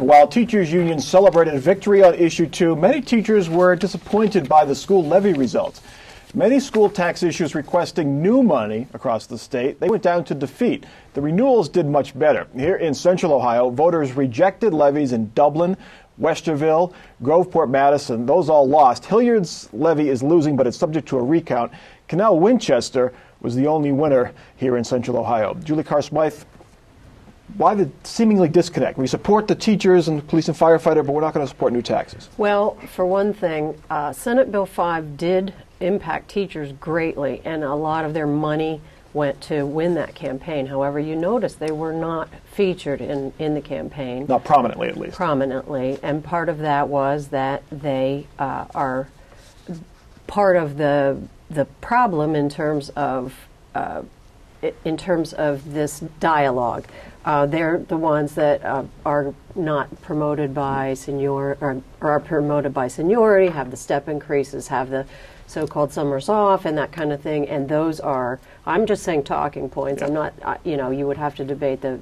While teachers' unions celebrated victory on issue two, many teachers were disappointed by the school levy results. Many school tax issues requesting new money across the state, they went down to defeat. The renewals did much better. Here in central Ohio, voters rejected levies in Dublin, Westerville, Groveport, Madison. Those all lost. Hilliard's levy is losing, but it's subject to a recount. Canal Winchester was the only winner here in central Ohio. Julie Carr Smyth why the seemingly disconnect? We support the teachers and the police and firefighter, but we're not going to support new taxes. Well, for one thing, uh, Senate Bill 5 did impact teachers greatly, and a lot of their money went to win that campaign. However, you notice they were not featured in, in the campaign. Not prominently, at least. Prominently, and part of that was that they uh, are part of the the problem in terms of uh, in terms of this dialogue. Uh, they're the ones that uh, are not promoted by senior or, or, are promoted by seniority, have the step increases, have the so-called summers off, and that kind of thing. And those are, I'm just saying, talking points. Yeah. I'm not, uh, you know, you would have to debate the,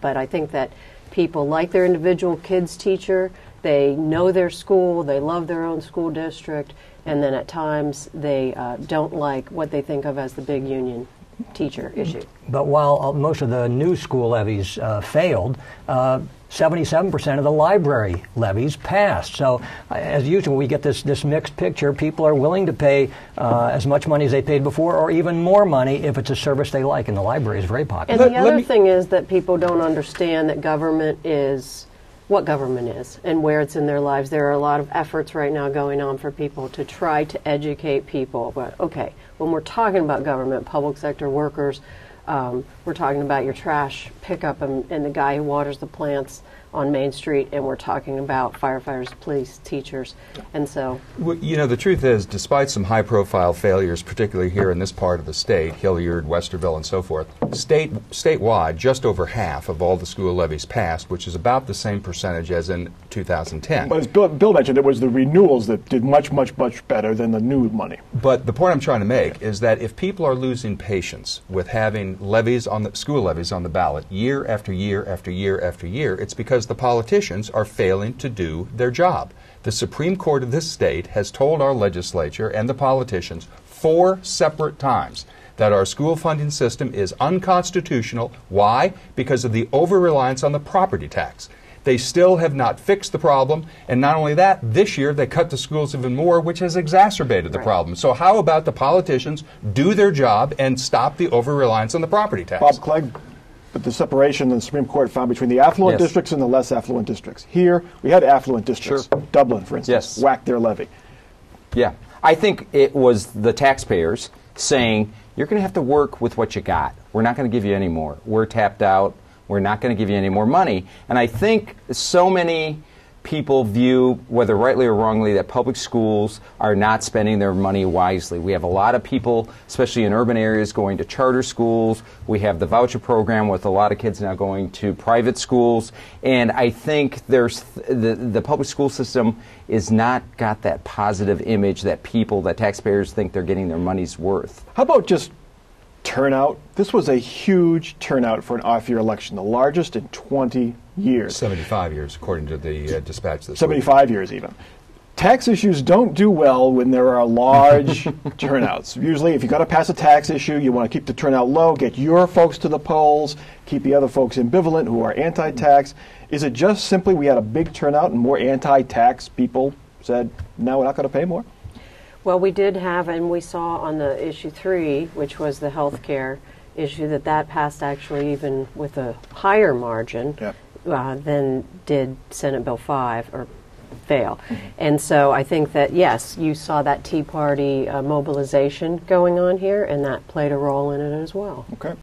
but I think that people like their individual kids teacher. They know their school. They love their own school district. And then at times they uh, don't like what they think of as the big union teacher issue. But while uh, most of the new school levies uh, failed, uh, 77% of the library levies passed. So, uh, as usual, we get this, this mixed picture. People are willing to pay uh, as much money as they paid before, or even more money if it's a service they like, and the library is very popular. And the other thing is that people don't understand that government is what government is and where it's in their lives. There are a lot of efforts right now going on for people to try to educate people. But okay, when we're talking about government, public sector workers, um, we're talking about your trash pickup and, and the guy who waters the plants on Main Street, and we're talking about firefighters, police, teachers, and so. Well, you know, the truth is, despite some high-profile failures, particularly here in this part of the state, Hilliard, Westerville, and so forth, state statewide, just over half of all the school levies passed, which is about the same percentage as in 2010. But as Bill, Bill mentioned, it was the renewals that did much, much, much better than the new money. But the point I'm trying to make is that if people are losing patience with having levies on the school levies on the ballot year after year after year after year, it's because the politicians are failing to do their job. The Supreme Court of this state has told our legislature and the politicians four separate times that our school funding system is unconstitutional. Why? Because of the over reliance on the property tax. They still have not fixed the problem. And not only that, this year they cut the schools even more, which has exacerbated the right. problem. So, how about the politicians do their job and stop the over reliance on the property tax? Bob Clegg, but the separation the Supreme Court found between the affluent yes. districts and the less affluent districts. Here, we had affluent districts. Sure. Dublin, for instance, yes. whacked their levy. Yeah. I think it was the taxpayers saying, you're going to have to work with what you got. We're not going to give you any more. We're tapped out. We're not going to give you any more money. And I think so many people view, whether rightly or wrongly, that public schools are not spending their money wisely. We have a lot of people, especially in urban areas, going to charter schools. We have the voucher program with a lot of kids now going to private schools. And I think there's the, the public school system is not got that positive image that people, that taxpayers think they're getting their money's worth. How about just turnout. This was a huge turnout for an off-year election, the largest in 20 years. 75 years, according to the uh, dispatch this 75 week. years, even. Tax issues don't do well when there are large turnouts. Usually, if you've got to pass a tax issue, you want to keep the turnout low, get your folks to the polls, keep the other folks ambivalent who are anti tax. Is it just simply we had a big turnout and more anti tax people said, no, we're not going to pay more? Well, we did have, and we saw on the issue three, which was the health care issue, that that passed actually even with a higher margin yep. Uh, than did Senate Bill 5 or fail. Mm-hmm. And so I think that, yes, you saw that Tea Party uh, mobilization going on here, and that played a role in it as well. Okay.